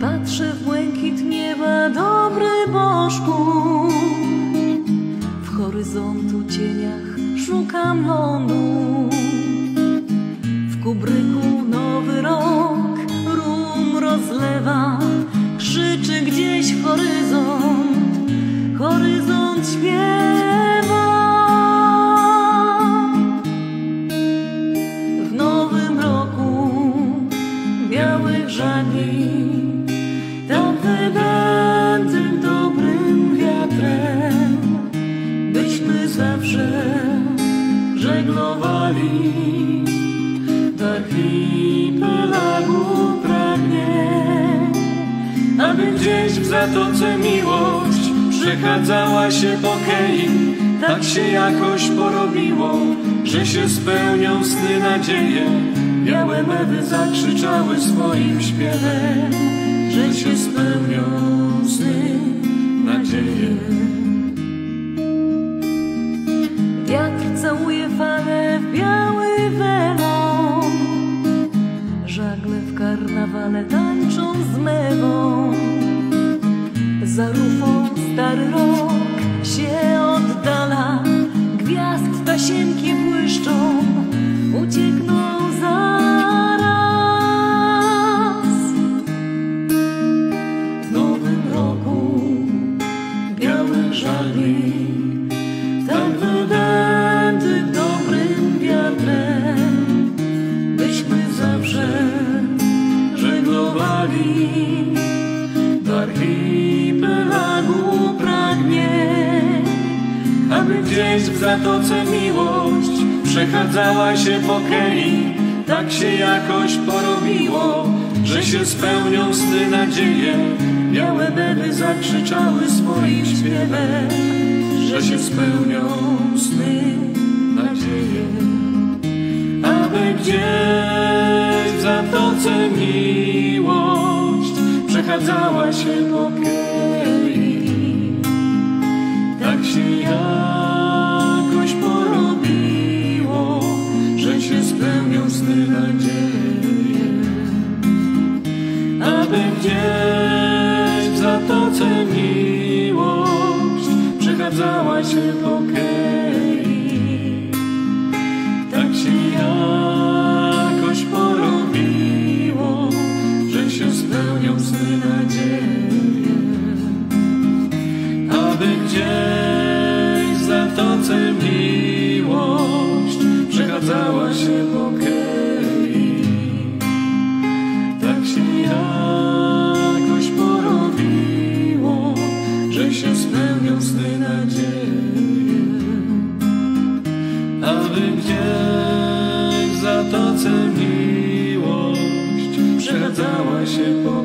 Patrzę w błękit nieba, dobry Bożku. W horyzontu cieniach szukam lądu. W kubryku nowy rok rum rozlewa, krzyczy gdzieś horyzont, horyzont śpiewa. W nowym roku białych żagli żeglowali do archipelagu pragnie aby gdzieś w zatoce miłość przechadzała się po kei tak się jakoś porobiło że się spełnią sny nadzieje. Białe mewy zakrzyczały swoim śpiewem że się spełnią Za rufą stary rok się oddala Gwiazd tasiemki błyszczą Uciekną zaraz. W nowym roku białych żagli tak wydęty dobrym wiatrem, byśmy zawsze żeglowali do aby gdzieś w zatoce miłość przechadzała się po kei, tak się jakoś porobiło, że się spełnią sny nadzieje, białe bedy zakrzyczały swoim śpiewem że się spełnią sny, nadzieje, aby gdzieś w zatoce miłość przechadzała się po kei. Sny, nadzieje, aby gdzieś w zatoce miłość przechadzała się po. Tak się jakoś porobiło, że się spełnią sny nadzieje. Aby gdzieś Aby gdzieś w zatoce miłość przechadzała się po